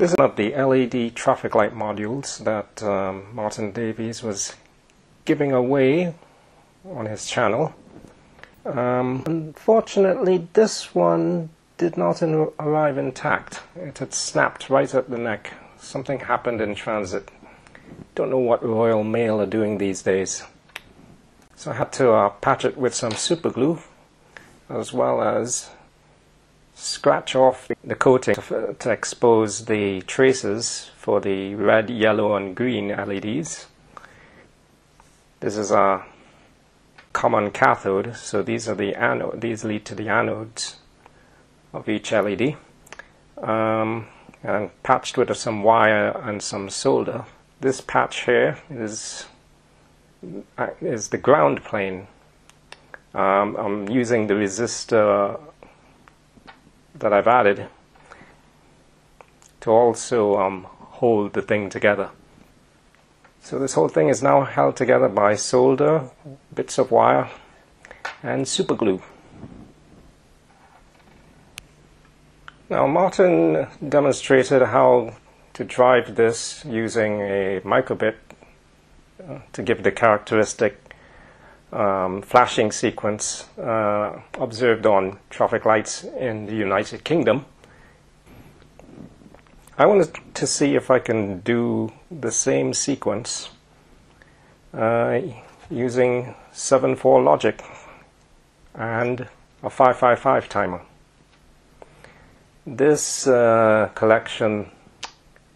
This is one of the LED traffic light modules that um, Martyn Davies was giving away on his channel. Um, unfortunately, this one did not in- arrive intact. It had snapped right at the neck. Something happened in transit. Don't know what Royal Mail are doing these days. So I had to uh, patch it with some super glue as well as scratch off the coating to, to expose the traces for the red, yellow, and green LEDs. This is a common cathode, so these are the anode. These lead to the anodes of each LED, um, and patched with some wire and some solder. This patch here is is the ground plane. Um, I'm using the resistor that I've added to also um, hold the thing together. So this whole thing is now held together by solder, bits of wire, and super glue. Now Martyn demonstrated how to drive this using a microbit uh, to give the characteristic um, flashing sequence uh, observed on traffic lights in the United Kingdom. I wanted to see if I can do the same sequence uh, using 7-4 logic and a 555 timer. This uh, collection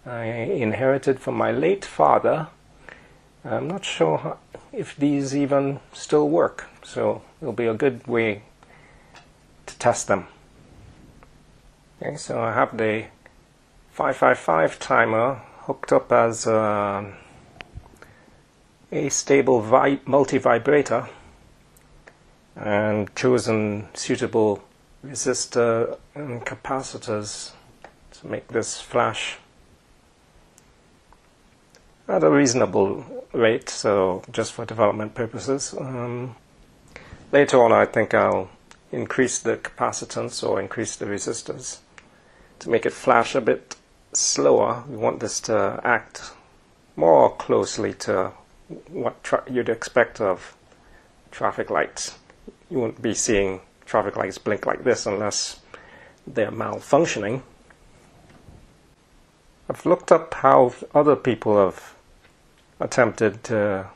I inherited from my late father. I'm not sure if these even still work. So it'll be a good way to test them. Okay, so I have the 555 timer hooked up as a, astable vi- multi-vibrator and chosen suitable resistor and capacitors to make this flash at a reasonable rate, so just for development purposes. Um, later on, I think I'll increase the capacitance or increase the resistors to make it flash a bit slower. We want this to act more closely to what you'd expect of traffic lights. You won't be seeing traffic lights blink like this unless they're malfunctioning. I've looked up how other people have attempted to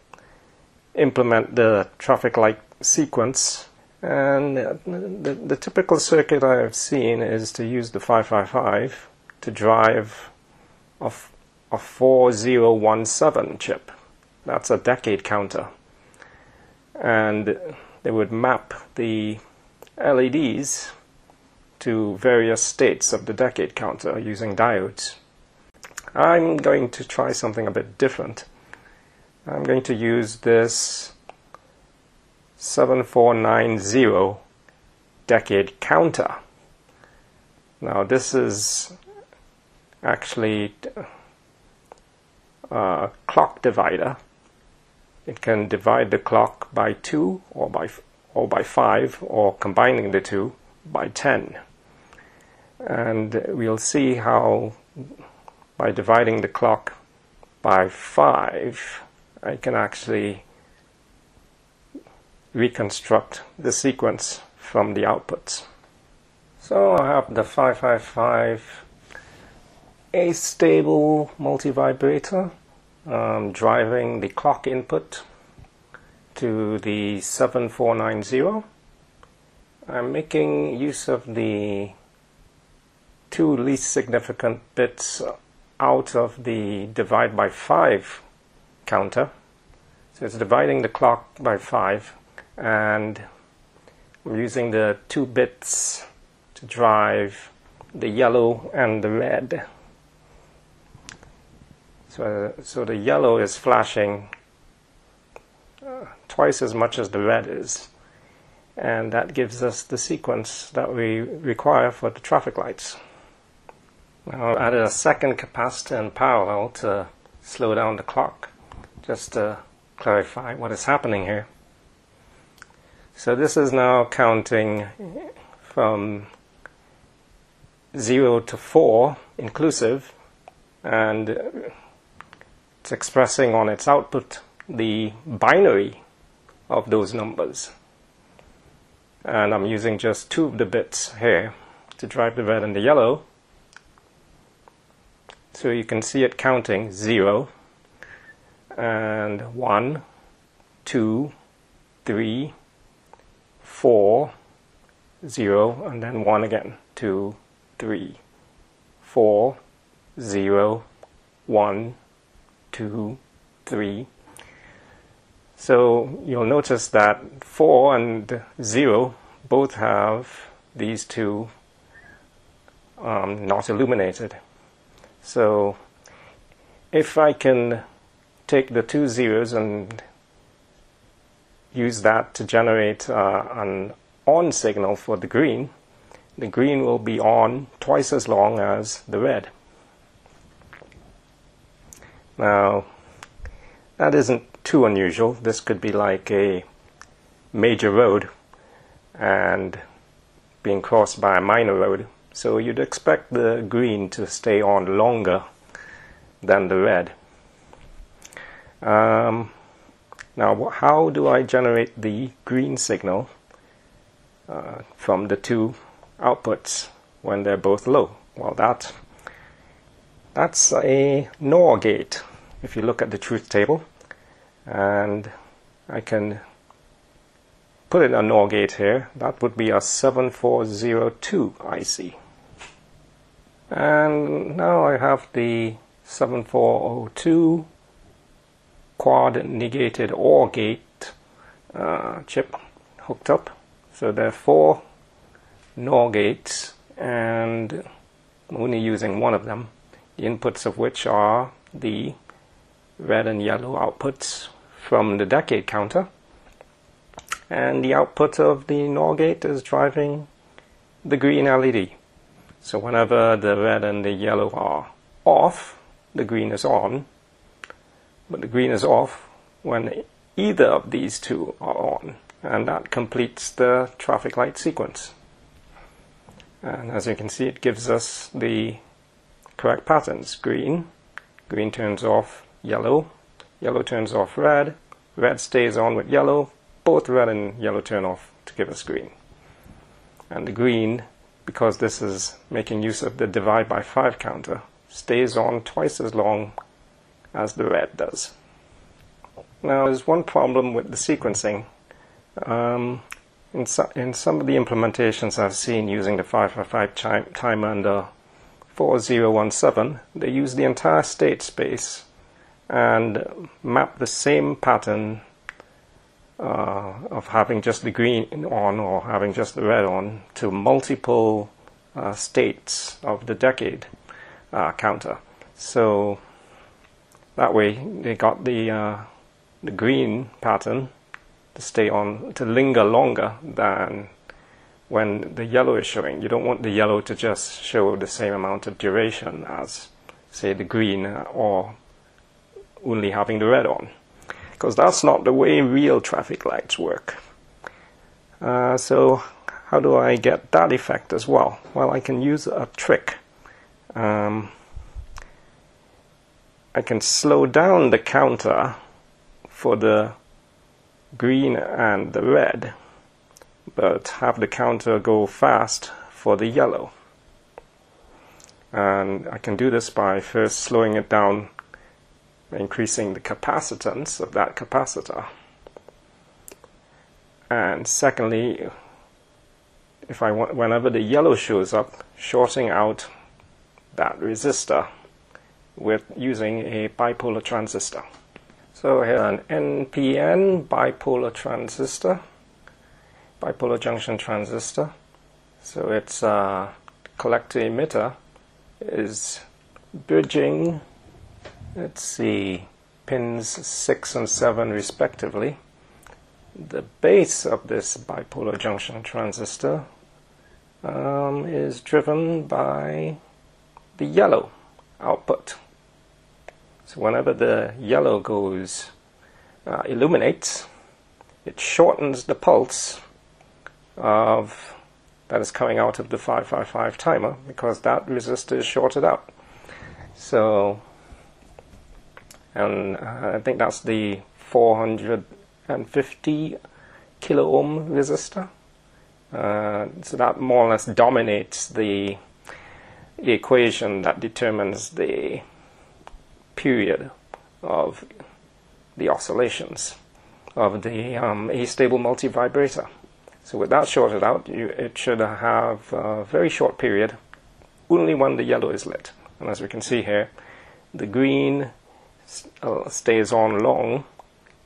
implement the traffic light sequence, and the, the typical circuit I've seen is to use the 555 to drive a, a 4017 chip. That's a decade counter. And they would map the LEDs to various states of the decade counter using diodes. I'm going to try something a bit different. I'm going to use this 7490 decade counter. Now this is actually uh, a clock divider. It can divide the clock by 2 or by or by 5 or combining the two by 10. And we'll see how by dividing the clock by 5 I can actually reconstruct the sequence from the outputs. So I have the 555 astable multivibrator um, driving the clock input to the 7490. I'm making use of the two least significant bits out of the divide by 5 counter. So it's dividing the clock by 5 and we're using the two bits to drive the yellow and the red. So, so the yellow is flashing uh, twice as much as the red is. And that gives us the sequence that we require for the traffic lights. Now I added a second capacitor in parallel to slow down the clock, just to clarify what is happening here. So this is now counting from 0 to 4 inclusive and it's expressing on its output the binary of those numbers. And I'm using just two of the bits here to drive the red and the yellow. So you can see it counting 0 and 1, 2, 3, 4, 0, and then 1 again. 2, 3, 4, 0, 1, 2, 3. So you'll notice that 4 and 0 both have these two um, not illuminated. So if I can take the two zeros and use that to generate uh, an on signal for the green, the green will be on twice as long as the red. Now, that isn't too unusual. This could be like a major road and being crossed by a minor road. So you'd expect the green to stay on longer than the red. Um, now, how do I generate the green signal uh, from the two outputs when they're both low? Well, that that's a NOR gate. If you look at the truth table, and I can put in a NOR gate here, that would be a 7402 IC. And now I have the 7402 quad negated OR gate uh, chip hooked up. So there are four NOR gates and I'm only using one of them, the inputs of which are the red and yellow outputs from the decade counter and the output of the NOR gate is driving the green LED. So whenever the red and the yellow are off, the green is on, but the green is off when either of these two are on, and that completes the traffic light sequence. And as you can see, it gives us the correct patterns. Green, green turns off yellow, yellow turns off red, red stays on with yellow, both red and yellow turn off to give us green. And the green, because this is making use of the divide by 5 counter, stays on twice as long as the red does. Now, there's one problem with the sequencing. Um, in, so, in, some of the implementations I've seen using the 555 timer under 4017, they use the entire state space and map the same pattern uh, of having just the green on or having just the red on to multiple uh, states of the decade uh, counter. So that way they got the uh, the green pattern to stay on to linger longer than when the yellow is showing. You don't want the yellow to just show the same amount of duration as say the green or only having the red on because that's not the way real traffic lights work. Uh, so how do I get that effect as well? Well, I can use a trick. Um, I can slow down the counter for the green and the red, but have the counter go fast for the yellow. And I can do this by first slowing it down increasing the capacitance of that capacitor. And secondly, if I want, whenever the yellow shows up, shorting out that resistor with using a bipolar transistor. So here an NPN bipolar transistor, bipolar junction transistor. So its uh, collector emitter is bridging let's see, pins 6 and 7 respectively. The base of this bipolar junction transistor um, is driven by the yellow output. Whenever the yellow goes, uh, illuminates, it shortens the pulse of that is coming out of the 555 timer because that resistor is shorted out. So, and uh, I think that's the 450 kilo ohm resistor. Uh, so that more or less dominates the, the equation that determines the period of the oscillations of the um, astable multivibrator. So with that shorted out, you, it should have a very short period, only when the yellow is lit. And as we can see here, the green uh, stays on long,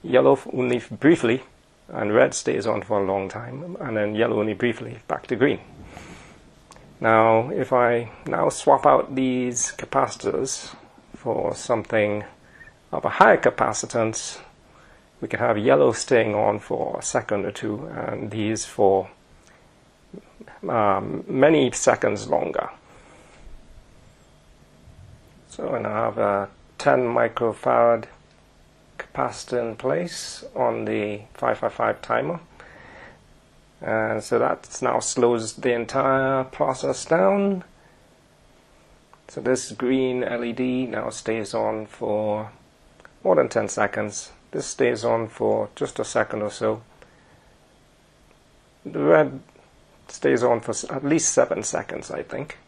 yellow only briefly, and red stays on for a long time, and then yellow only briefly back to green. Now, if I now swap out these capacitors for something of a higher capacitance, we can have yellow staying on for a second or two, and these for um, many seconds longer. So, and I have a 10 microfarad capacitor in place on the 555 timer. And so that now slows the entire process down. So this green LED now stays on for more than 10 seconds. This stays on for just a second or so. The red stays on for at least 7 seconds, I think,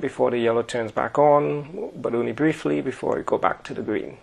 before the yellow turns back on, but only briefly before it go back to the green.